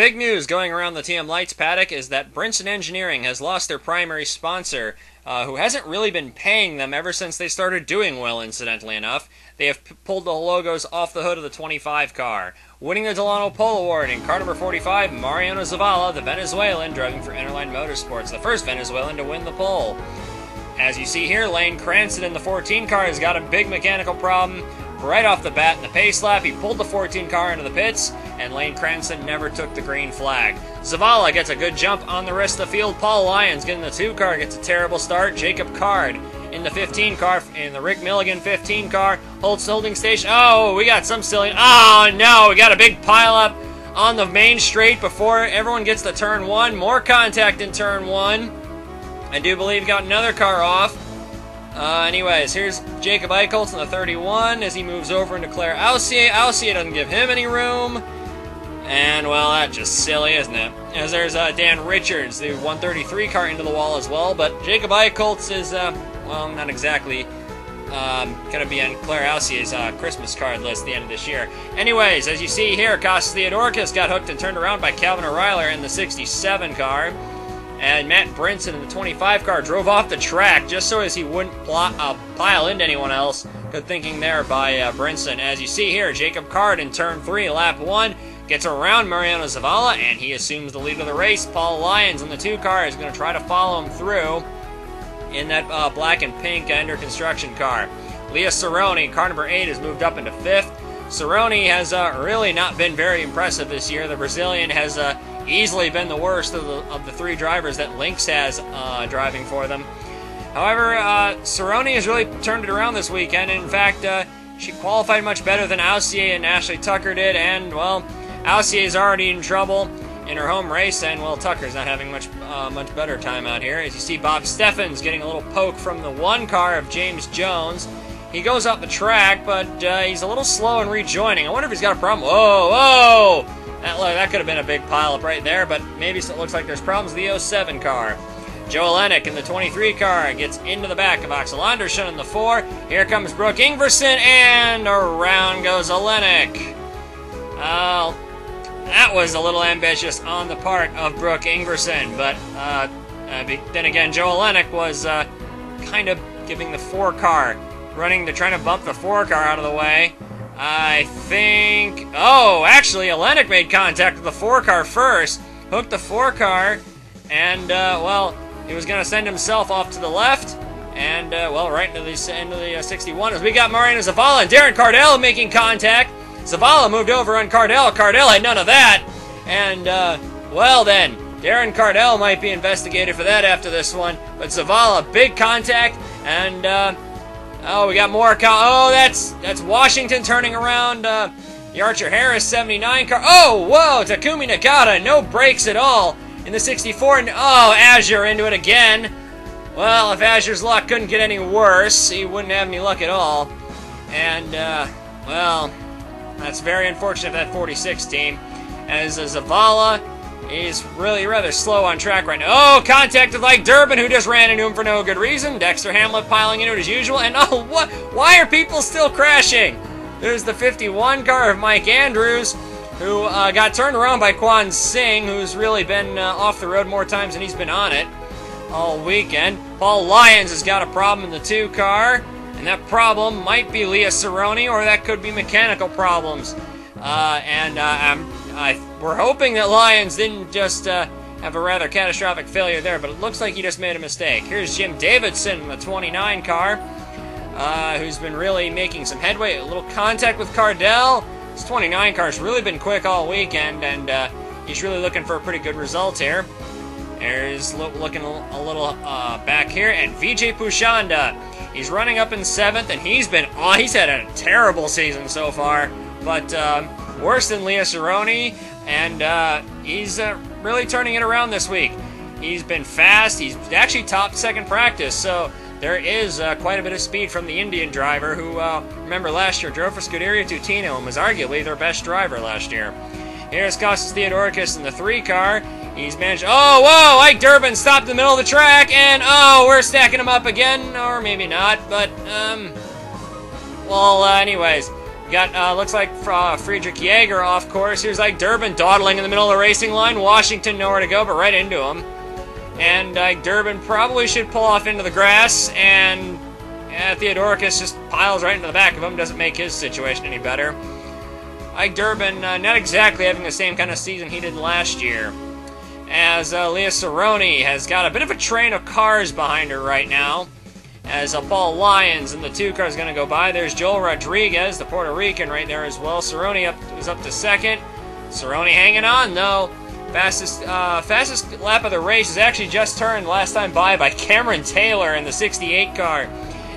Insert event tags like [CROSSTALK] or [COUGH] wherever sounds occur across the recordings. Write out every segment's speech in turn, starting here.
Big news going around the TM Lights paddock is that Brinson Engineering has lost their primary sponsor, uh, who hasn't really been paying them ever since they started doing well, incidentally enough. They have p- pulled the logos off the hood of the 25 car. Winning the Delano Pole Award in car number 45, Mariano Zavala, the Venezuelan, driving for Interline Motorsports, the first Venezuelan to win the pole. As you see here, Lane Cranston in the 14 car has got a big mechanical problem. Right off the bat in the pace lap, he pulled the 14 car into the pits, and Lane Cranston never took the green flag. Zavala gets a good jump on the rest of the field. Paul Lyons getting the 2 car gets a terrible start. Jacob Card in the 15 car, in the Rick Milligan 15 car, holds holding station. Oh, we got some silly. Oh, no, we got a big pileup on the main straight before everyone gets to turn one. More contact in turn one. I do believe got another car off. Uh, anyways, here's Jacob Eichholz in the 31 as he moves over into Claire Aussier. Aussier doesn't give him any room. And, well, that's just silly, isn't it? As there's uh, Dan Richards, the 133 car into the wall as well. But Jacob Eichholz is, uh, well, not exactly um, going to be on Claire Aussier's uh, Christmas card list at the end of this year. Anyways, as you see here, Costas Theodorakis got hooked and turned around by Calvin O'Reilly in the 67 car. And Matt Brinson in the 25 car drove off the track just so as he wouldn't uh, pile into anyone else. Good thinking there by uh, Brinson. As you see here, Jacob Card in turn 3, lap 1, gets around Mariano Zavala, and he assumes the lead of the race. Paul Lyons in the 2 car is going to try to follow him through in that uh, black and pink under construction car. Leah Cerrone, car number 8, has moved up into 5th. Cerrone has uh, really not been very impressive this year. The Brazilian has uh, easily been the worst of the, of the three drivers that Lynx has uh, driving for them. However, uh, Cerrone has really turned it around this weekend. In fact, uh, she qualified much better than Aussier and Ashley Tucker did, and, well, Aussier is already in trouble in her home race, and, well, Tucker's not having much uh, much better time out here. As you see, Bob Steffens getting a little poke from the one car of James Jones. He goes up the track, but uh, he's a little slow in rejoining. I wonder if he's got a problem. Whoa, whoa! That, look, that could have been a big pileup right there, but maybe it looks like there's problems with the 07 car. Joe Olenek in the 23 car gets into the back of Axel Andersson in the 4. Here comes Brooke Ingverson, and around goes Olenek. Uh, that was a little ambitious on the part of Brooke Ingverson, but uh, uh, then again, Joe Olenek was uh, kind of giving the 4 car, running to trying to bump the 4 car out of the way. I think. Oh, actually, Olenek made contact with the four car first, hooked the four car, and, uh, well, he was going to send himself off to the left, and, uh, well, right into the, into the uh, 61 as we got Mariano Zavala and Darren Cardell making contact. Zavala moved over on Cardell. Cardell had none of that, and, uh, well, then, Darren Cardell might be investigated for that after this one, but Zavala, big contact, and, uh, Oh, we got more. oh, that's that's Washington turning around. Uh, the Archer Harris 79 car. Oh, whoa, Takumi Nakata, no brakes at all in the 64. And oh, Azure into it again. Well, if Azure's luck couldn't get any worse, he wouldn't have any luck at all. And uh, well, that's very unfortunate for that 46 team. As Zavala He's really rather slow on track right now. Oh, contacted like Durbin, who just ran into him for no good reason. Dexter Hamlet piling into it as usual. And oh, what? Why are people still crashing? There's the 51 car of Mike Andrews, who uh, got turned around by Quan Singh, who's really been uh, off the road more times than he's been on it all weekend. Paul Lyons has got a problem in the two car, and that problem might be Leah Cerrone, or that could be mechanical problems. Uh, and uh, I'm I, we're hoping that Lyons didn't just uh, have a rather catastrophic failure there, but it looks like he just made a mistake. Here's Jim Davidson, in the 29 car, uh, who's been really making some headway. A little contact with Cardell. This 29 car's really been quick all weekend, and uh, he's really looking for a pretty good result here. There's lo looking a little uh, back here, and Vijay Pushanda. He's running up in seventh, and he's been oh, he's had a terrible season so far. But um, worse than Leah Cerrone, and uh, he's uh, really turning it around this week. He's been fast. He's actually top second practice, so there is uh, quite a bit of speed from the Indian driver who, uh, remember last year, drove for Scuderia Tutino and was arguably their best driver last year. Here's Costas Theodorakis in the three car. He's managed. Oh, whoa! Ike Durbin stopped in the middle of the track, and oh, we're stacking him up again, or maybe not, but, um. Well, uh, anyways, got, uh, looks like uh, Friedrich Jaeger off course. Here's Ike Durbin dawdling in the middle of the racing line. Washington nowhere to go, but right into him. And Ike Durbin probably should pull off into the grass, and yeah, Theodorakis just piles right into the back of him. Doesn't make his situation any better. Ike Durbin uh, not exactly having the same kind of season he did last year. As uh, Leah Cerrone has got a bit of a train of cars behind her right now. As Paul Lyons and the two cars going to go by. There's Joel Rodriguez, the Puerto Rican, right there as well. Cerrone up is up to second. Cerrone hanging on though. Fastest uh, fastest lap of the race is actually just turned last time by by Cameron Taylor in the 68 car.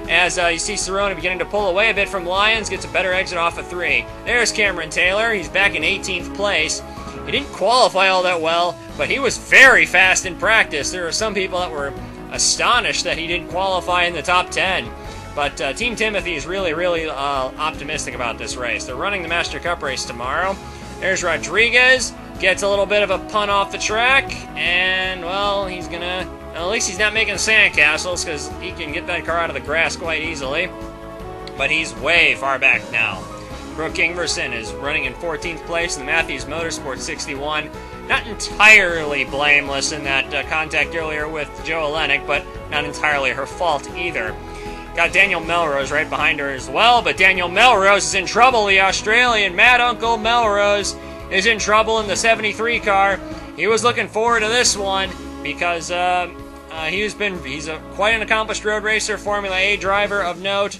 As uh, you see Cerrone beginning to pull away a bit from Lyons, gets a better exit off of three. There's Cameron Taylor. He's back in 18th place. He didn't qualify all that well, but he was very fast in practice. There were some people that were astonished that he didn't qualify in the top 10. But uh, Team Timothy is really, really uh, optimistic about this race. They're running the Master Cup race tomorrow. There's Rodriguez. Gets a little bit of a punt off the track. And, well, he's going to at least he's not making sandcastles because he can get that car out of the grass quite easily. But he's way far back now. Brooke Ingverson is running in 14th place in the Matthews Motorsport 61. Not entirely blameless in that uh, contact earlier with Joe Olenek, but not entirely her fault either. Got Daniel Melrose right behind her as well, but Daniel Melrose is in trouble. The Australian Mad Uncle Melrose is in trouble in the 73 car. He was looking forward to this one because uh, uh, he's been he's a quite an accomplished road racer, Formula A driver of note.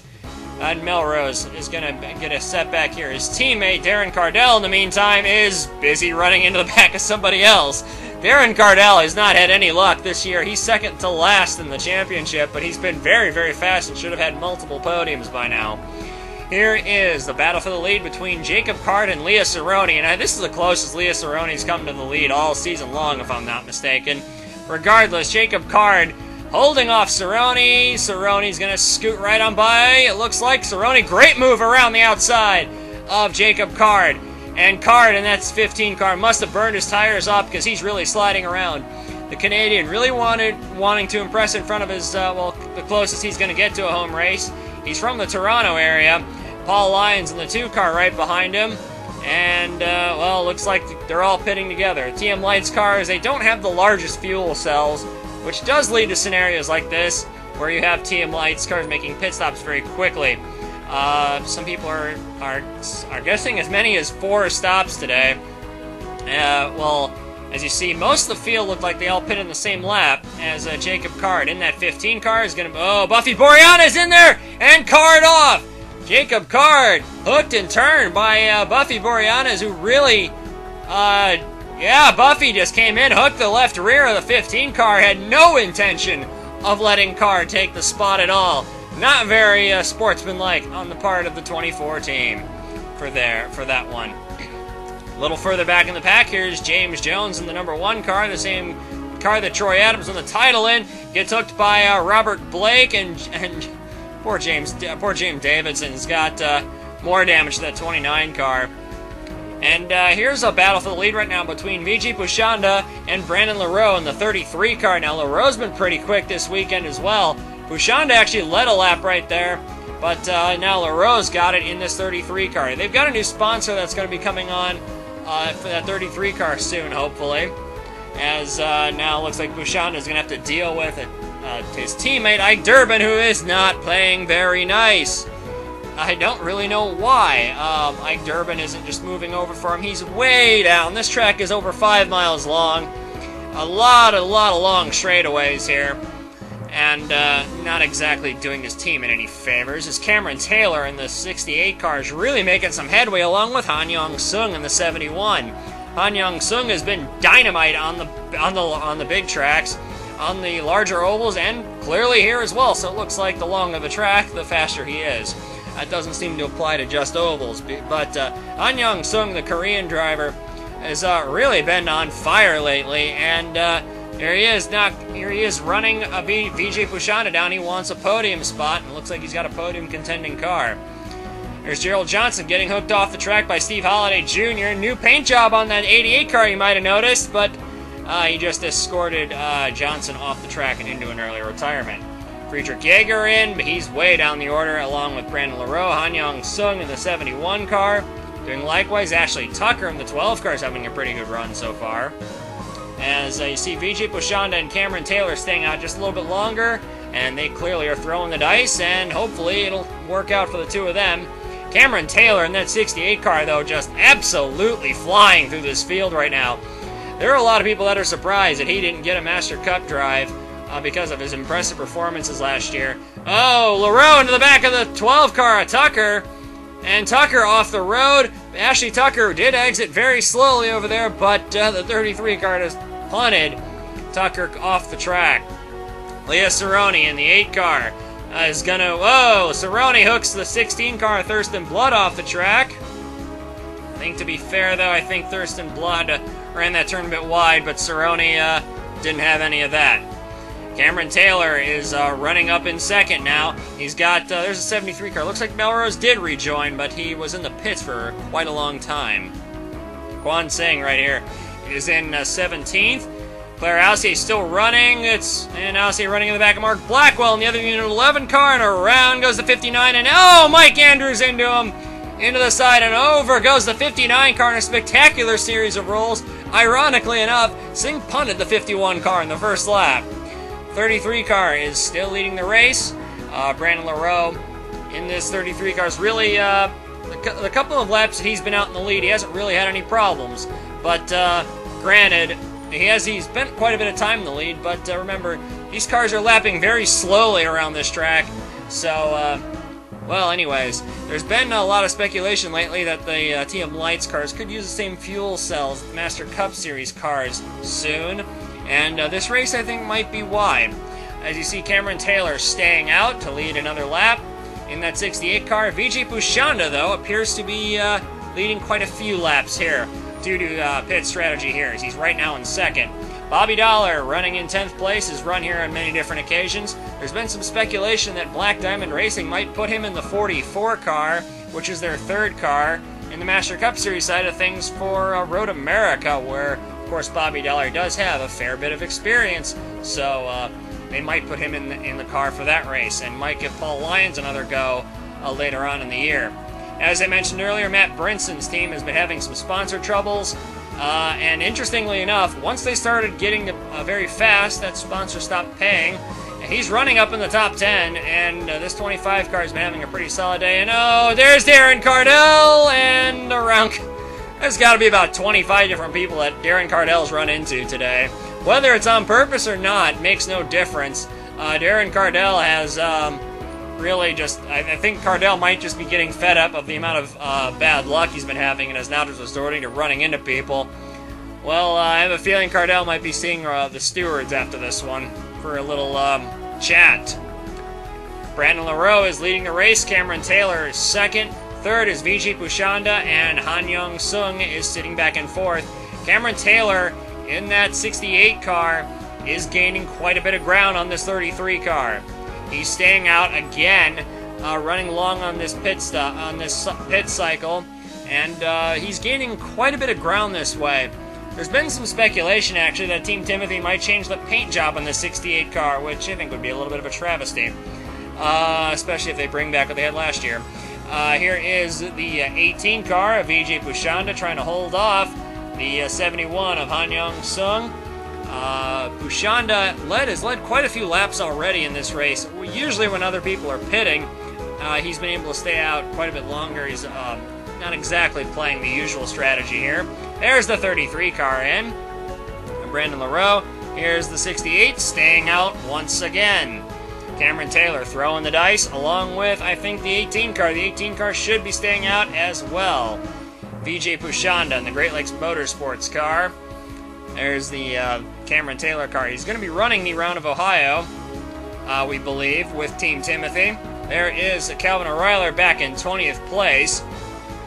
And Melrose is going to get a setback here. His teammate, Darren Cardell, in the meantime, is busy running into the [LAUGHS] back of somebody else. Darren Cardell has not had any luck this year. He's second to last in the championship, but he's been very, very fast and should have had multiple podiums by now. Here is the battle for the lead between Jacob Card and Leah Cerrone, and this is the closest Leah Cerrone's come to the lead all season long, if I'm not mistaken. Regardless, Jacob Card holding off Cerrone. Cerrone's going to scoot right on by. It looks like Cerrone, great move around the outside of Jacob Card. And Card, and that's 15 Card, must have burned his tires up because he's really sliding around. The Canadian really wanted wanting to impress in front of his, uh, well, the closest he's going to get to a home race. He's from the Toronto area. Paul Lyons in the two car right behind him. And, uh, well, looks like they're all pitting together. TM Lights cars, they don't have the largest fuel cells, which does lead to scenarios like this, where you have TM Lights cars making pit stops very quickly. Uh, some people are, are, are guessing as many as four stops today. Uh, well, as you see, most of the field looked like they all pit in the same lap as uh, Jacob Card. In that 15 car is going to... Oh, Buffy Boreanaz is in there! And Card off! Jacob Card hooked and turned by uh, Buffy Boreanaz, who really, uh, yeah, Buffy just came in, hooked the left rear of the 15 car, had no intention of letting Card take the spot at all. Not very uh, sportsmanlike on the part of the 24 team for there for that one. A little further back in the pack, here's James Jones in the number one car, the same car that Troy Adams won the title in. Gets hooked by uh, Robert Blake and [LAUGHS] and Poor James, uh, poor James Davidson's got uh, more damage to that 29 car. And uh, here's a battle for the lead right now between Vijay Pushanda and Brandon LaRoe in the 33 car. Now, LaRoe's been pretty quick this weekend as well. Pushanda actually led a lap right there, but uh, now LaRoe's got it in this 33 car. They've got a new sponsor that's going to be coming on uh, for that 33 car soon, hopefully. As uh, now looks like Pushanda is going to have to deal with it uh, his teammate Ike Durbin, who is not playing very nice. I don't really know why. Um, Ike Durbin isn't just moving over for him. He's way down. This track is over five miles long. A lot, a lot of long straightaways here. And uh, not exactly doing his team in any favors. As Cameron Taylor in the 68 car is really making some headway along with Han Yong Sung in the 71. Han Yong Sung has been dynamite on the on the on the big tracks on the larger ovals and clearly here as well. So it looks like the longer the track, the faster he is. That doesn't seem to apply to just ovals. But uh, An Young Sung, the Korean driver, has uh, really been on fire lately. And uh, here he is now. Here he is running a v- Vijay Pushanda down. He wants a podium spot, and looks like he's got a podium contending car. There's Gerald Johnson getting hooked off the track by Steve Holiday Jr. New paint job on that 88 car, you might have noticed, but uh, he just escorted uh, Johnson off the track and into an early retirement. Friedrich Jaeger in, but he's way down the order, along with Brandon LaRoe, Han Yong Sung in the 71 car. Doing likewise, Ashley Tucker in the 12 car is having a pretty good run so far. As uh, you see Vijay Pushanda and Cameron Taylor staying out just a little bit longer, and they clearly are throwing the dice, and hopefully it'll work out for the two of them. Cameron Taylor in that 68 car, though, just absolutely flying through this field right now. There are a lot of people that are surprised that he didn't get a Master Cup drive uh, because of his impressive performances last year. Oh, LaRoe into the back of the 12 car, Tucker. And Tucker off the road. Ashley Tucker did exit very slowly over there, but uh, the 33 car just punted Tucker off the track. Leah Cerrone in the 8 car uh, is gonna. Whoa! Cerrone hooks the 16 car Thurston Blood off the track. I think to be fair, though, I think Thurston Blood uh, ran that turn a bit wide, but Cerrone uh, didn't have any of that. Cameron Taylor is uh, running up in second now. He's got, uh, there's a 73 car. Looks like Melrose did rejoin, but he was in the pits for quite a long time. Quan Singh right here is in 17th. Uh, Claire Alcey is still running. It's and Alcey running in the back of Mark Blackwell in the other unit 11 car, and around goes the 59, and oh, Mike Andrews into him, into the side, and over goes the 59 car in a spectacular series of rolls. Ironically enough, Singh punted the 51 car in the first lap. 33 car is still leading the race. Uh, Brandon LaRoe in this 33 car is really uh, the, the, couple of laps that he's been out in the lead, he hasn't really had any problems. But uh, granted, he has he's spent quite a bit of time in the lead. But uh, remember, these cars are lapping very slowly around this track, so. Uh, well, anyways, there's been a lot of speculation lately that the uh, TM Lights cars could use the same fuel cells Master Cup Series cars soon. And uh, this race, I think, might be why. As you see, Cameron Taylor staying out to lead another lap in that 68 car. Vijay Pushanda, though, appears to be uh, leading quite a few laps here due to uh, pit strategy here, as he's right now in second. Bobby Dollar running in 10th place has run here on many different occasions. There's been some speculation that Black Diamond Racing might put him in the 44 car, which is their third car, in the Master Cup Series side of things for uh, Road America, where of course, Bobby Dollar does have a fair bit of experience, so uh, they might put him in the, in the car for that race and might give Paul Lyons another go uh, later on in the year. As I mentioned earlier, Matt Brinson's team has been having some sponsor troubles. Uh, and interestingly enough, once they started getting uh, very fast, that sponsor stopped paying. He's running up in the top 10, and uh, this 25 car has been having a pretty solid day. And oh, there's Darren Cardell, and around there's got to be about 25 different people that Darren Cardell's run into today. Whether it's on purpose or not makes no difference. Uh, Darren Cardell has um, really just. I, I, think Cardell might just be getting fed up of the amount of uh, bad luck he's been having and is now just resorting to running into people. Well, uh, I have a feeling Cardell might be seeing uh, the stewards after this one for a little um, chat. Brandon LaRoe is leading the race. Cameron Taylor is second. Third is Vijay Pushanda, and Han Young Sung is sitting back and forth. Cameron Taylor in that 68 car is gaining quite a bit of ground on this 33 car. He's staying out again, uh, running long on this pit stop, on this pit cycle, and uh, he's gaining quite a bit of ground this way. There's been some speculation actually that Team Timothy might change the paint job on the 68 car, which I think would be a little bit of a travesty, uh, especially if they bring back what they had last year. Uh, here is the uh, 18 car of Vijay Pushanda trying to hold off the uh, 71 of Han Young Sung. Uh, led has led quite a few laps already in this race. Usually, when other people are pitting, uh, he's been able to stay out quite a bit longer. He's um, not exactly playing the usual strategy here. There's the 33 car in. Brandon LaRoe. Here's the 68 staying out once again. Cameron Taylor throwing the dice, along with, I think, the 18 car. The 18 car should be staying out as well. VJ Pushanda in the Great Lakes Motorsports car. There's the uh, Cameron Taylor car. He's going to be running the Round of Ohio, uh, we believe, with Team Timothy. There is Calvin O'Reilly back in 20th place.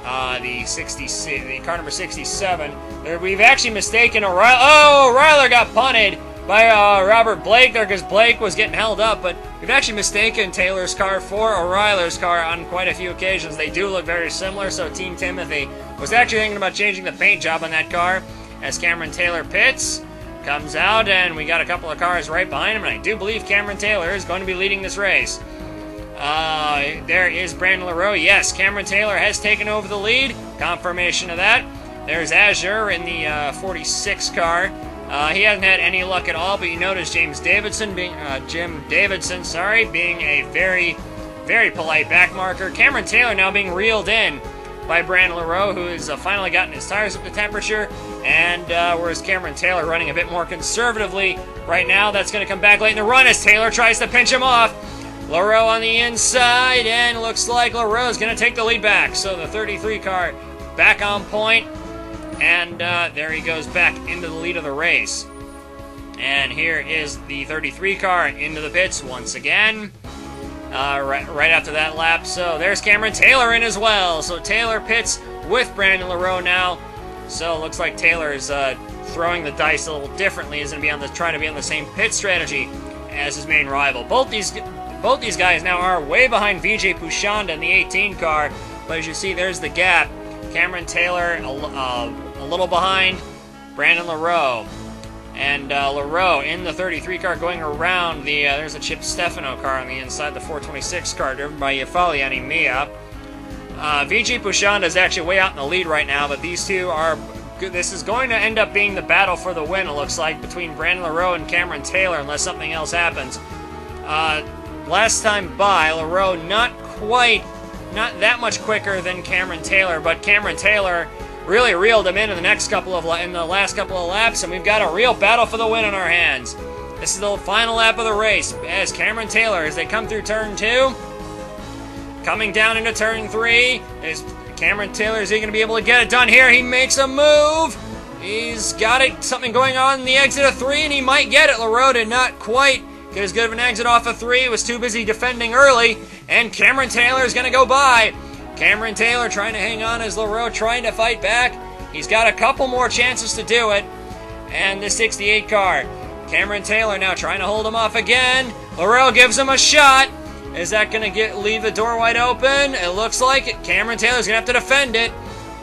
Uh, the 60, the car number 67. There, we've actually mistaken O'Reilly. Oh, O'Reilly got punted by uh, Robert Blake there because Blake was getting held up, but we've actually mistaken Taylor's car for O'Reilly's car on quite a few occasions. They do look very similar, so Team Timothy was actually thinking about changing the paint job on that car as Cameron Taylor pits. comes out, and we got a couple of cars right behind him, and I do believe Cameron Taylor is going to be leading this race. Uh, there is Brandon LaRoe. Yes, Cameron Taylor has taken over the lead. Confirmation of that. There's Azure in the uh, 46 car. Uh, he hasn't had any luck at all, but you notice James Davidson being uh, Jim Davidson, sorry, being a very, very polite backmarker. Cameron Taylor now being reeled in by Brandon LaRoe, who has uh, finally gotten his tires up to temperature. And uh, whereas Cameron Taylor running a bit more conservatively right now, that's going to come back late in the run as Taylor tries to pinch him off. LaRoe on the inside, and looks like LaRoe is going to take the lead back. So the 33 car back on point, and uh, there he goes back into the lead of the race. And here is the 33 car into the pits once again. Uh, right, right after that lap. So there's Cameron Taylor in as well. So Taylor pits with Brandon LaRoe now. So it looks like Taylor is uh, throwing the dice a little differently. He's going to be on the trying to be on the same pit strategy as his main rival. Both these both these guys now are way behind VJ Pushanda in the 18 car. But as you see, there's the gap. Cameron Taylor uh, a little behind Brandon LaRoe. And uh, LaRoe in the 33 car going around the. Uh, there's a Chip Stefano car on the inside, the 426 car driven by Yafaliani Mia. Uh, Vijay Pushanda is actually way out in the lead right now, but these two are. This is going to end up being the battle for the win, it looks like, between Brandon LaRoe and Cameron Taylor, unless something else happens. Uh, last time by, LaRoe not quite, not that much quicker than Cameron Taylor, but Cameron Taylor really reeled him in in the next couple of in the last couple of laps, and we've got a real battle for the win in our hands. This is the final lap of the race as Cameron Taylor, as they come through turn two, coming down into turn three, is Cameron Taylor. Is he going to be able to get it done here? He makes a move. He's got it, something going on in the exit of three, and he might get it. LaRoe did not quite get as good of an exit off of three. He was too busy defending early, and Cameron Taylor is going to go by. Cameron Taylor trying to hang on as LaRoe trying to fight back. He's got a couple more chances to do it. And the 68 car. Cameron Taylor now trying to hold him off again. LaRoe gives him a shot. Is that going to get leave the door wide open? It looks like it. Cameron Taylor's going to have to defend it.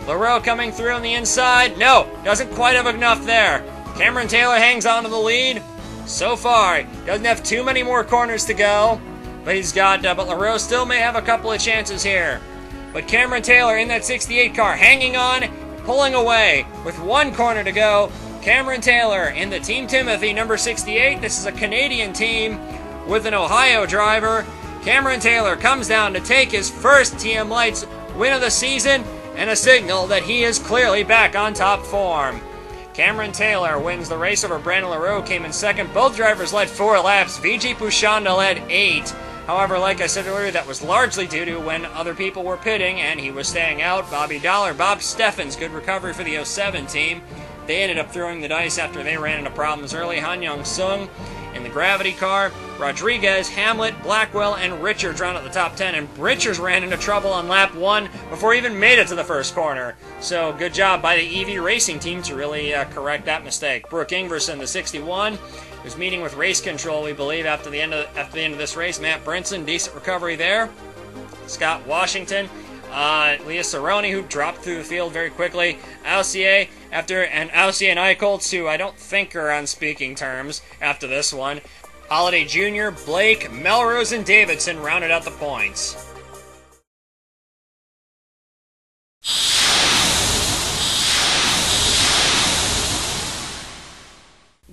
LaRoe coming through on the inside. No, doesn't quite have enough there. Cameron Taylor hangs on to the lead. So far, doesn't have too many more corners to go. But he's got, uh, but LaRoe still may have a couple of chances here. But Cameron Taylor in that 68 car hanging on, pulling away with one corner to go. Cameron Taylor in the Team Timothy number 68. This is a Canadian team with an Ohio driver. Cameron Taylor comes down to take his first TM Lights win of the season and a signal that he is clearly back on top form. Cameron Taylor wins the race over Brandon LaRoe, came in second. Both drivers led four laps. Vijay Pushanda led eight. However, like I said earlier, that was largely due to when other people were pitting and he was staying out. Bobby Dollar, Bob Steffens, good recovery for the 07 team. They ended up throwing the dice after they ran into problems early. Han Young Sung in the gravity car. Rodriguez, Hamlet, Blackwell, and Richards round out the top 10. And Richards ran into trouble on lap one before he even made it to the first corner. So good job by the EV Racing team to really uh, correct that mistake. Brooke Ingverson, the 61, was meeting with race control, we believe, after the end of after the end of this race. Matt Brinson, decent recovery there. Scott Washington, uh, Leah Cerrone, who dropped through the field very quickly. Alcier, after and Alcier and Eichholtz, who I don't think are on speaking terms after this one. Holiday Jr., Blake, Melrose, and Davidson rounded out the points.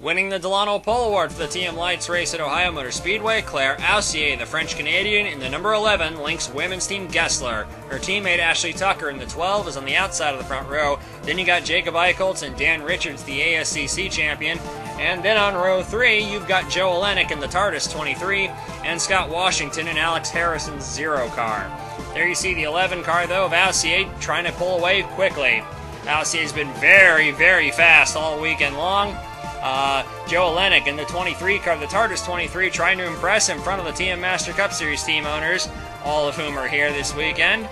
Winning the Delano Pole Award for the TM Lights race at Ohio Motor Speedway, Claire Aussier, the French Canadian, in the number 11, Lynx women's team Gessler. Her teammate Ashley Tucker in the 12 is on the outside of the front row. Then you got Jacob Eichholtz and Dan Richards, the ASCC champion. And then on row 3, you've got Joe Olenek in the TARDIS 23, and Scott Washington in Alex Harrison's Zero car. There you see the 11 car, though, of Aussier trying to pull away quickly. Aussier's been very, very fast all weekend long. Uh, Joe Olenek in the 23 car, the TARDIS 23, trying to impress in front of the TM Master Cup Series team owners, all of whom are here this weekend.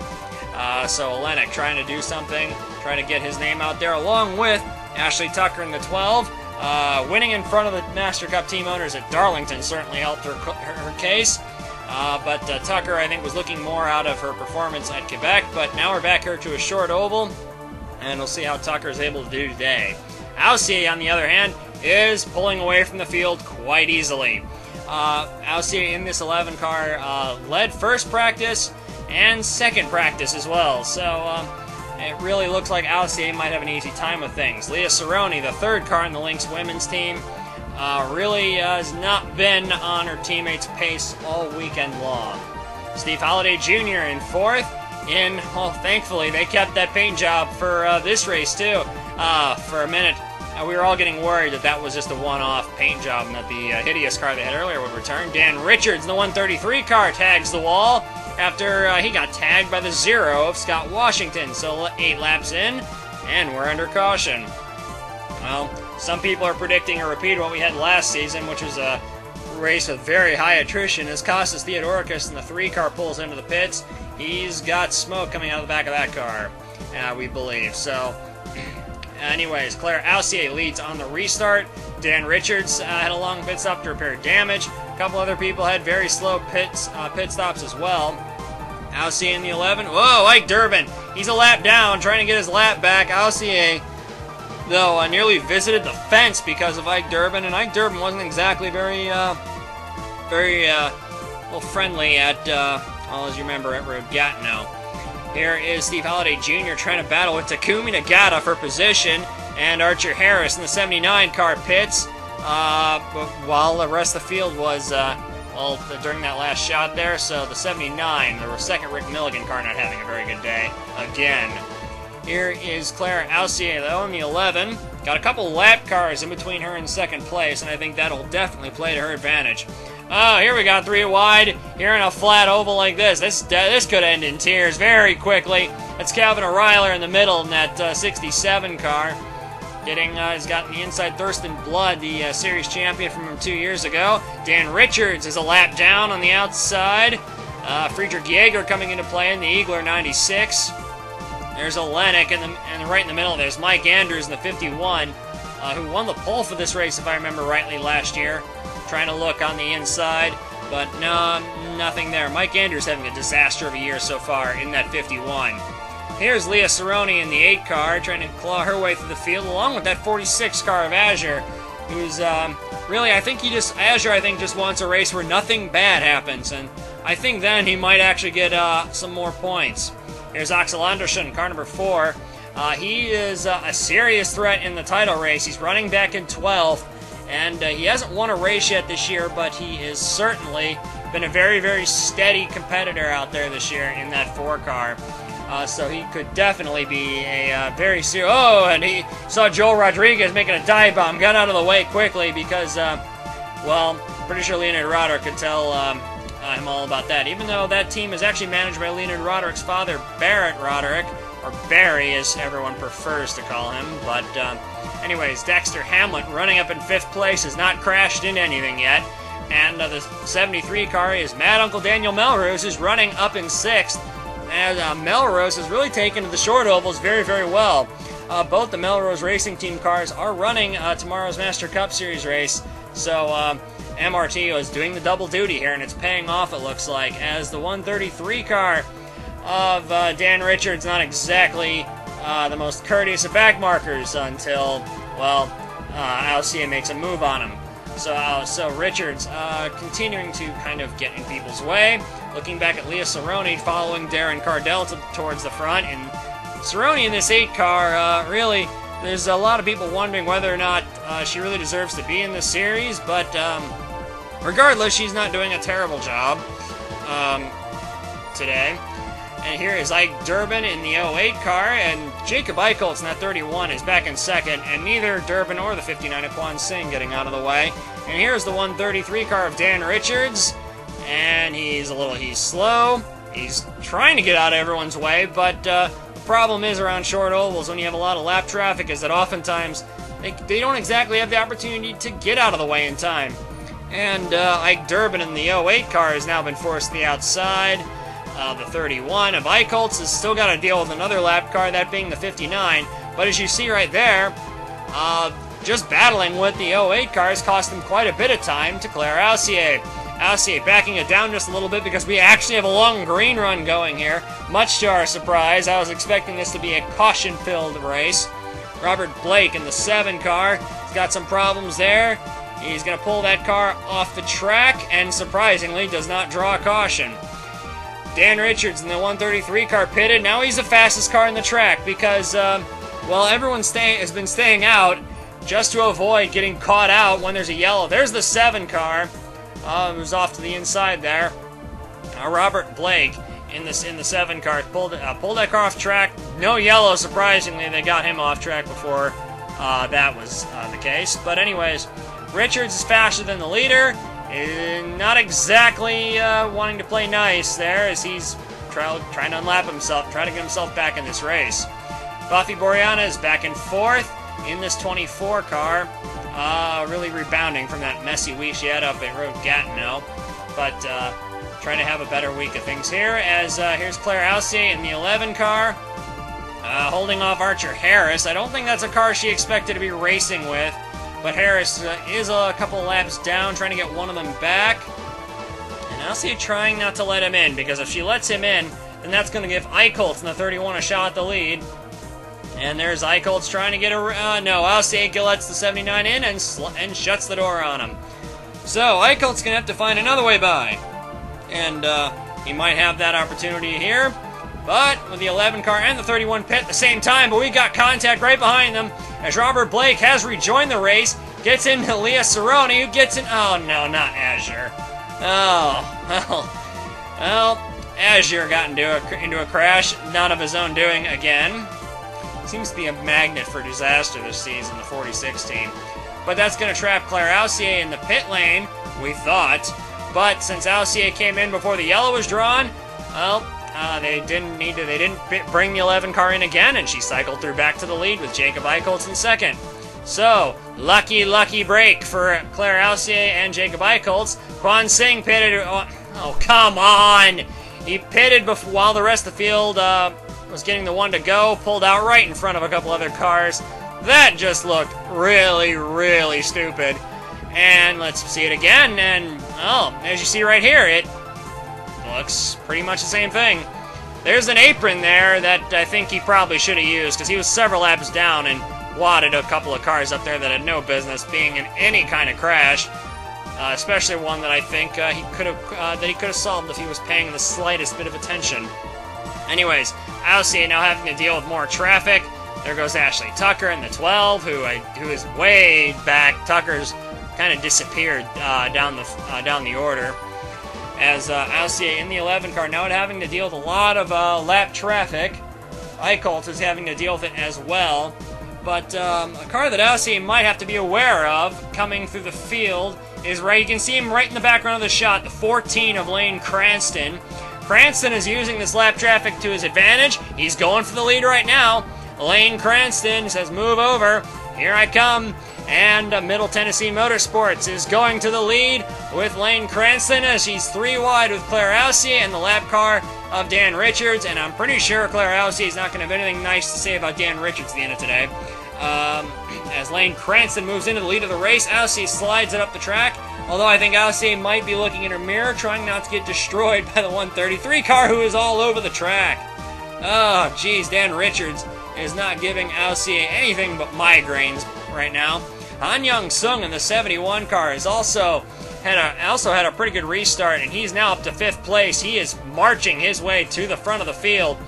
Uh, so Olenek trying to do something, trying to get his name out there, along with Ashley Tucker in the 12. Uh, winning in front of the Master Cup team owners at Darlington certainly helped her, her, her case. Uh, but uh, Tucker, I think, was looking more out of her performance at Quebec. But now we're back here to a short oval, and we'll see how Tucker is able to do today. Aussier, on the other hand, is pulling away from the field quite easily. Uh, Alcier in this 11 car uh, led first practice and second practice as well. So um, it really looks like Alcia might have an easy time with things. Leah Cerrone, the third car in the Lynx women's team, uh, really has not been on her teammates' pace all weekend long. Steve Holiday Jr. in fourth. In, well, thankfully, they kept that paint job for uh, this race, too. Uh, for a minute, uh, we were all getting worried that that was just a one-off paint job and that the uh, hideous car they had earlier would return. Dan Richards, in the 133 car, tags the wall after uh, he got tagged by the zero of Scott Washington. So eight laps in, and we're under caution. Well, some people are predicting a repeat of what we had last season, which was a race with very high attrition as Kostas Theodorakis in the three car pulls into the pits. He's got smoke coming out of the back of that car, uh, we believe. So, anyways, Claire Alcier leads on the restart. Dan Richards uh, had a long pit stop to repair damage. A couple other people had very slow pits, uh, pit stops as well. Alcier in the 11. Whoa, Ike Durbin. He's a lap down, trying to get his lap back. Alcier, though, uh, nearly visited the fence because of Ike Durbin, and Ike Durbin wasn't exactly very, uh, very, uh, well, friendly at, uh, well, as you remember, at Road Gatineau. Here is Steve Holiday Jr. trying to battle with Takumi Nagata for position, and Archer Harris in the 79 car pits, uh, while the rest of the field was, uh, well, during that last shot there. So the 79, the second Rick Milligan car, not having a very good day again. Here is Claire Alcier, though, in the 11. Got a couple lap cars in between her and second place, and I think that'll definitely play to her advantage. Oh, here we got three wide. Here in a flat oval like this. This this could end in tears very quickly. That's Calvin O'Reilly in the middle in that uh, 67 car. Getting, uh, he's got the inside Thurston Blood, the uh, series champion from two years ago. Dan Richards is a lap down on the outside. Uh, Friedrich Jaeger coming into play in the Eagler 96. There's Olenek, and, the, right in the middle there's Mike Andrews in the 51, uh, who won the pole for this race, if I remember rightly, last year. Trying to look on the inside, but no, nothing there. Mike Andrews having a disaster of a year so far in that 51. Here's Leah Cerrone in the 8 car, trying to claw her way through the field, along with that 46 car of Azure, who's um, really, I think he just, Azure, I think, just wants a race where nothing bad happens, and I think then he might actually get uh, some more points. Here's Axel Andersson, car number 4. Uh, he is uh, a serious threat in the title race. He's running back in 12th, and uh, he hasn't won a race yet this year, but he has certainly been a very, very steady competitor out there this year in that 4 car. Uh, so he could definitely be a uh, very serious. Oh, and he saw Joel Rodriguez making a dive bomb. Got out of the way quickly because, uh, well, pretty sure Leonard Roderick could tell um, uh, him all about that. Even though that team is actually managed by Leonard Roderick's father, Barrett Roderick, or Barry as everyone prefers to call him. But, um, anyways, Dexter Hamlet running up in fifth place has not crashed into anything yet. And uh, the 73 car is Mad Uncle Daniel Melrose, who's running up in sixth and uh, Melrose has really taken to the short ovals very, very well. Uh, both the Melrose Racing Team cars are running uh, tomorrow's Master Cup Series race, so MRT is doing the double duty here, and it's paying off, it looks like, as the 133 car of uh, Dan Richards, not exactly uh, the most courteous of backmarkers until, well, uh, makes a move on him. So, uh, so Richards uh, continuing to kind of get in people's way. Looking back at Leah Cerrone following Darren Cardell to, towards the front. And Cerrone in this 8 car, uh, really, there's a lot of people wondering whether or not uh, she really deserves to be in this series. But um, regardless, she's not doing a terrible job um, today. And here is Ike Durbin in the 08 car, and Jacob Eicholtz in that 31 is back in second, and neither Durbin or the 59 of Quan Singh getting out of the way. And here's the 133 car of Dan Richards, and he's a little, he's slow. He's trying to get out of everyone's way, but uh, the problem is around short ovals when you have a lot of lap traffic is that oftentimes they, they don't exactly have the opportunity to get out of the way in time. And uh, Ike Durbin in the 08 car has now been forced to the outside uh, the 31. Of Eicholtz has still got to deal with another lap car, that being the 59. But as you see right there, uh, just battling with the 08 cars cost him quite a bit of time to Claire Alcier. Alcier backing it down just a little bit because we actually have a long green run going here. Much to our surprise, I was expecting this to be a caution-filled race. Robert Blake in the 7 car. He's got some problems there. He's going to pull that car off the track and surprisingly does not draw caution. Dan Richards in the 133 car pitted. Now he's the fastest car in the track because, uh, well, everyone stay, has been staying out just to avoid getting caught out when there's a yellow. There's the 7 car. Uh, who's off to the inside there. Uh, Robert Blake in this in the seven car pulled uh, pulled that car off track. No yellow, surprisingly, they got him off track before uh, that was uh, the case. But anyways, Richards is faster than the leader. Not exactly uh, wanting to play nice there, as he's try, trying to unlap himself, trying to get himself back in this race. Buffy Boreanaz is back in fourth in this 24 car. Uh, really rebounding from that messy week she had up at Road Gatineau. But uh, trying to have a better week of things here. As uh, here's Claire Alcier in the 11 car, uh, holding off Archer Harris. I don't think that's a car she expected to be racing with, but Harris uh, is a couple laps down, trying to get one of them back. And Alcier trying not to let him in, because if she lets him in, then that's going to give Eichholz in the 31 a shot at the lead. And there's Eichholz trying to get a... Uh, no, Alcier lets the 79 in and, and shuts the door on him. So, Eichholz's going to have to find another way by and uh, he might have that opportunity here. But with the 11 car and the 31 pit at the same time, but we got contact right behind them as Robert Blake has rejoined the race, gets into Leah Cerrone, who gets in. Oh no, not Azure. Oh, well, well, Azure got into a, into a crash, not of his own doing again. Seems to be a magnet for disaster this season, the 46 team. But that's going to trap Claire Alcier in the pit lane, we thought. But since Alcier came in before the yellow was drawn, well, uh, they didn't need to. They didn't bring the 11 car in again, and she cycled through back to the lead with Jacob Eichholz in second. So, lucky, lucky break for Claire Alcier and Jacob Eichholz. Quan Singh pitted. Oh, oh, come on! He pitted before, while the rest of the field uh, was getting the one to go, pulled out right in front of a couple other cars. That just looked really, really stupid. And let's see it again, and, oh, as you see right here, it looks pretty much the same thing. There's an apron there that I think he probably should have used, because he was several laps down and wadded a couple of cars up there that had no business being in any kind of crash. Uh, especially one that I think uh, he could have uh, that he could have solved if he was paying the slightest bit of attention. Anyways, Alcier now having to deal with more traffic. There goes Ashley Tucker in the 12, who I, who is way back. Tucker's kind of disappeared uh, down the uh, down the order. As uh, Alcier in the 11 car now having to deal with a lot of uh, lap traffic. Eichholz is having to deal with it as well. But um, a car that Alcier might have to be aware of coming through the field is right. You can see him right in the background of the shot, the 14 of Lane Cranston. Cranston is using this lap traffic to his advantage. He's going for the lead right now. Lane Cranston says, "Move over. Here I come." And Middle Tennessee Motorsports is going to the lead with Lane Cranston as she's three wide with Claire Alcier and the lap car of Dan Richards. And I'm pretty sure Claire Alcier is not going to have anything nice to say about Dan Richards at the end of today. Um, as Lane Cranston moves into the lead of the race, Alcier slides it up the track. Although I think Alcier might be looking in her mirror, trying not to get destroyed by the 133 car who is all over the track. Oh, geez, Dan Richards is not giving Alcier anything but migraines right now. Han Young Sung in the 71 car has also had a also had a pretty good restart, and he's now up to fifth place. He is marching his way to the front of the field.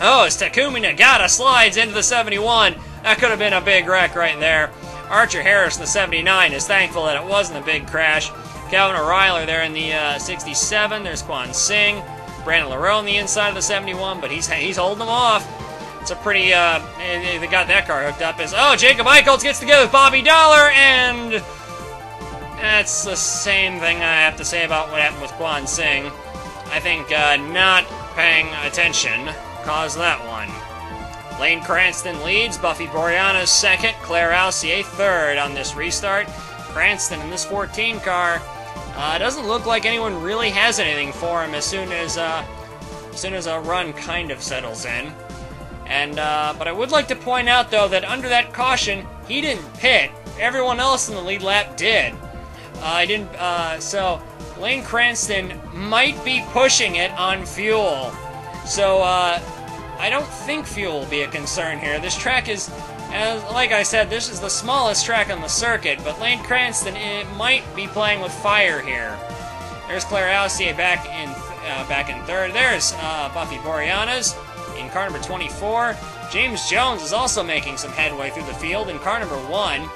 Oh, as Takumi Nagata slides into the 71. That could have been a big wreck right there. Archer Harris in the 79 is thankful that it wasn't a big crash. Calvin O'Reilly there in the uh, 67. There's Quan Singh. Brandon LaRoe on the inside of the 71, but he's he's holding them off. It's a pretty, uh, they got that car hooked up as, oh, Jacob Eichholz gets together with Bobby Dollar, and that's the same thing I have to say about what happened with Quan Singh. I think uh, not paying attention caused that one. Lane Cranston leads, Buffy Boreanaz second, Claire Alcier third on this restart. Cranston in this 14 car uh, doesn't look like anyone really has anything for him as soon as uh, as soon as a run kind of settles in. And uh, but I would like to point out though that under that caution, he didn't pit. Everyone else in the lead lap did. Uh, I didn't. Uh, so Lane Cranston might be pushing it on fuel. So uh, I don't think fuel will be a concern here. This track is As, like I said, this is the smallest track on the circuit, but Lane Cranston it might be playing with fire here. There's Claire Alcier back in uh, back in third. There's uh, Buffy Boreanaz in car number 24. James Jones is also making some headway through the field in car number one.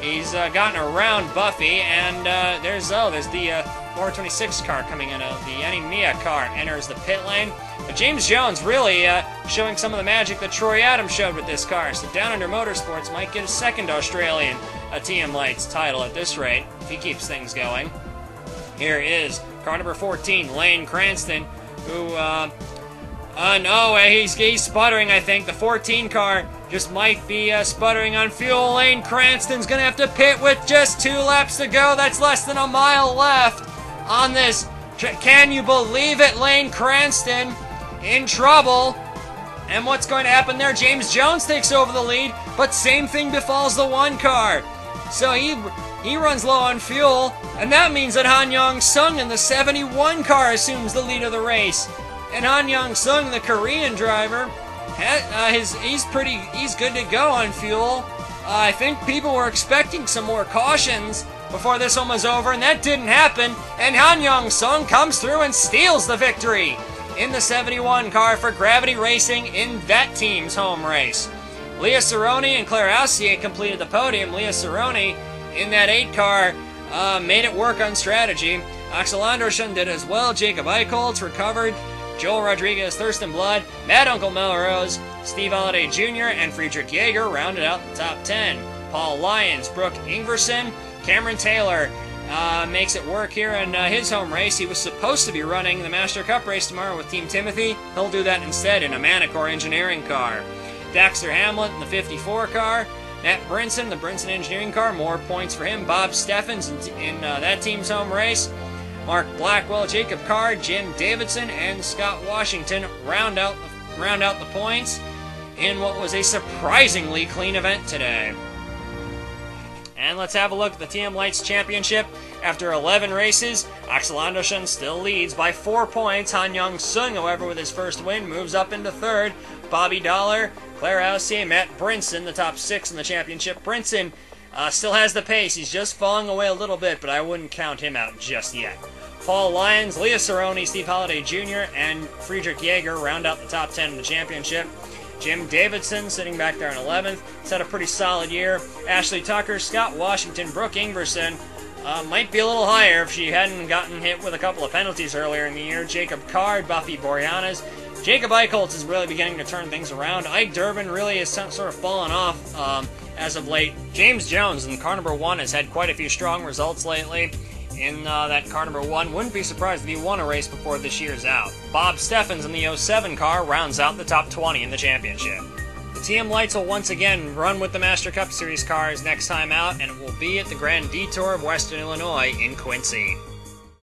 He's uh, gotten around Buffy, and uh, there's oh, there's the uh, 426 car coming in. Uh, the Annie Mia car enters the pit lane. But James Jones really uh, showing some of the magic that Troy Adams showed with this car. So Down Under Motorsports might get a second Australian a TM Lights title at this rate if he keeps things going. Here is car number 14, Lane Cranston, who, uh, uh, no, he's, he's sputtering, I think. The 14 car just might be uh, sputtering on fuel. Lane Cranston's gonna have to pit with just two laps to go. That's less than a mile left on this. Can you believe it? Lane Cranston in trouble. And what's going to happen there? James Jones takes over the lead, but same thing befalls the one car. So he he runs low on fuel, and that means that Han Yong Sung in the 71 car assumes the lead of the race. And Han Yong Sung, the Korean driver, uh, his, he's pretty, he's good to go on fuel. Uh, I think people were expecting some more cautions before this one was over, and that didn't happen. And Han Yong Sung comes through and steals the victory in the 71 car for Gravity Racing in that team's home race. Leah Cerrone and Claire Alcier completed the podium. Leah Cerrone in that 8 car uh, made it work on strategy. Axel Andersson did as well. Jacob Eichholz recovered. Joel Rodriguez, Thurston Blood, Mad Uncle Melrose, Steve Holiday Jr., and Friedrich Jaeger rounded out the top 10. Paul Lyons, Brooke Ingverson, Cameron Taylor uh, makes it work here in uh, his home race. He was supposed to be running the Master Cup race tomorrow with Team Timothy. He'll do that instead in a Manacor engineering car. Daxter Hamlet in the 54 car. Matt Brinson, the Brinson engineering car. More points for him. Bob Steffens in, in uh, that team's home race. Mark Blackwell, Jacob Carr, Jim Davidson, and Scott Washington round out the, round out the points in what was a surprisingly clean event today. And let's have a look at the TM Lights Championship. After 11 races, Axel Andersson still leads by 4 points. Han Yong Sung, however, with his first win, moves up into third. Bobby Dollar, Claire Alcier, Matt Brinson, the top six in the championship. Brinson uh, still has the pace. He's just falling away a little bit, but I wouldn't count him out just yet. Paul Lyons, Leah Cerrone, Steve Holiday Jr., and Friedrich Jaeger round out the top 10 in the championship. Jim Davidson sitting back there in 11th. He's had a pretty solid year. Ashley Tucker, Scott Washington, Brooke Ingverson uh, might be a little higher if she hadn't gotten hit with a couple of penalties earlier in the year. Jacob Card, Buffy Boreanaz. Jacob Eichholz is really beginning to turn things around. Ike Durbin really has sort of fallen off um, as of late. James Jones in car number one has had quite a few strong results lately in uh, that car number one. Wouldn't be surprised if he won a race before this year's out. Bob Steffens in the 07 car rounds out the top 20 in the championship. The TM Lights will once again run with the Master Cup Series cars next time out, and it will be at the Grand Detour of Western Illinois in Quincy.